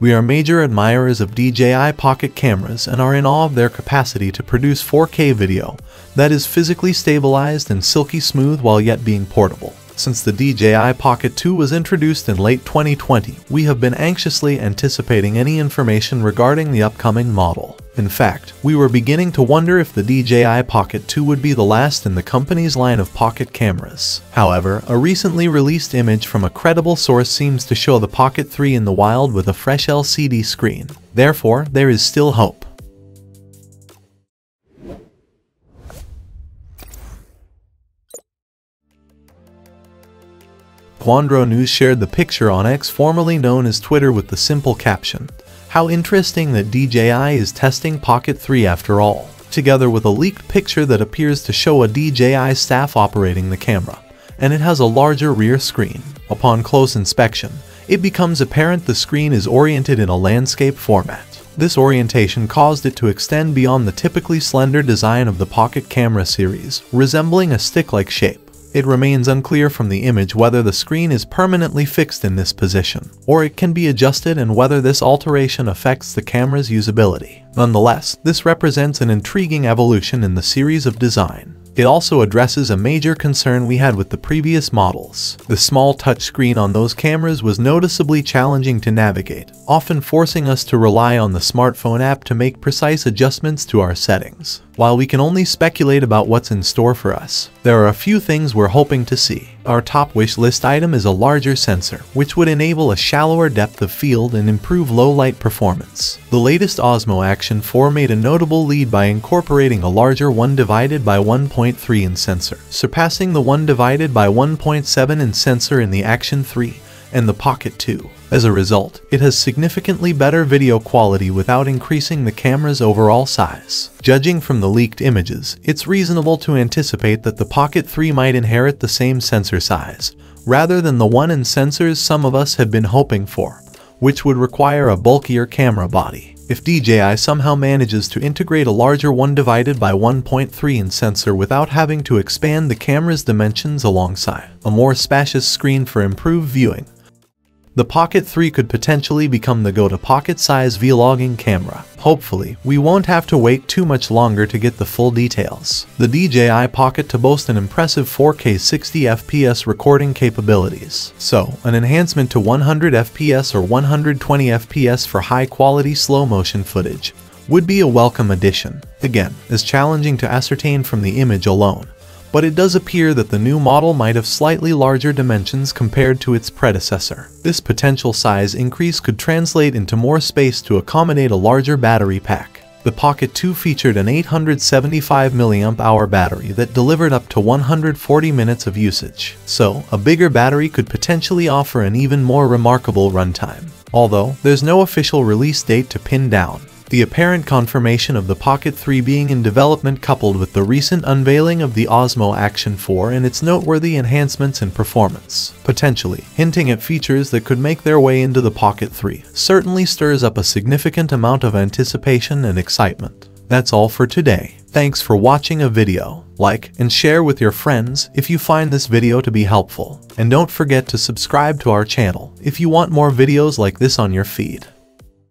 We are major admirers of DJI Pocket cameras and are in awe of their capacity to produce 4K video that is physically stabilized and silky smooth while yet being portable. Since the DJI Pocket 2 was introduced in late 2020, we have been anxiously anticipating any information regarding the upcoming model. In fact, we were beginning to wonder if the DJI Pocket 2 would be the last in the company's line of pocket cameras. However, a recently released image from a credible source seems to show the Pocket 3 in the wild with a fresh LCD screen. Therefore, there is still hope. Quadro News shared the picture on X formerly known as Twitter with the simple caption, How interesting that DJI is testing Pocket 3 after all, together with a leaked picture that appears to show a DJI staff operating the camera, and it has a larger rear screen. Upon close inspection, it becomes apparent the screen is oriented in a landscape format. This orientation caused it to extend beyond the typically slender design of the Pocket camera series, resembling a stick-like shape. It remains unclear from the image whether the screen is permanently fixed in this position, or it can be adjusted and whether this alteration affects the camera's usability. Nonetheless, this represents an intriguing evolution in the series of design. It also addresses a major concern we had with the previous models. The small touchscreen on those cameras was noticeably challenging to navigate, often forcing us to rely on the smartphone app to make precise adjustments to our settings. While we can only speculate about what's in store for us, there are a few things we're hoping to see. Our top wish list item is a larger sensor, which would enable a shallower depth of field and improve low light performance. The latest Osmo Action 4 made a notable lead by incorporating a larger 1 divided by 1.3 in sensor, surpassing the 1 divided by 1.7 in sensor in the Action 3 and the Pocket 2. As a result, it has significantly better video quality without increasing the camera's overall size. Judging from the leaked images, it's reasonable to anticipate that the Pocket 3 might inherit the same sensor size, rather than the one in sensors some of us have been hoping for, which would require a bulkier camera body. If DJI somehow manages to integrate a larger 1 divided by 1.3 in sensor without having to expand the camera's dimensions alongside a more spacious screen for improved viewing, the Pocket 3 could potentially become the go-to pocket-size vlogging camera. Hopefully, we won't have to wait too much longer to get the full details. The DJI Pocket 2 boast an impressive 4K 60fps recording capabilities. So, an enhancement to 100fps or 120fps for high-quality slow-motion footage would be a welcome addition. Again, is challenging to ascertain from the image alone but it does appear that the new model might have slightly larger dimensions compared to its predecessor. This potential size increase could translate into more space to accommodate a larger battery pack. The Pocket 2 featured an 875 mAh battery that delivered up to 140 minutes of usage, so a bigger battery could potentially offer an even more remarkable runtime. Although, there's no official release date to pin down, the apparent confirmation of the Pocket 3 being in development coupled with the recent unveiling of the Osmo Action 4 and its noteworthy enhancements in performance, potentially hinting at features that could make their way into the Pocket 3, certainly stirs up a significant amount of anticipation and excitement. That's all for today. Thanks for watching a video. Like and share with your friends if you find this video to be helpful. And don't forget to subscribe to our channel if you want more videos like this on your feed.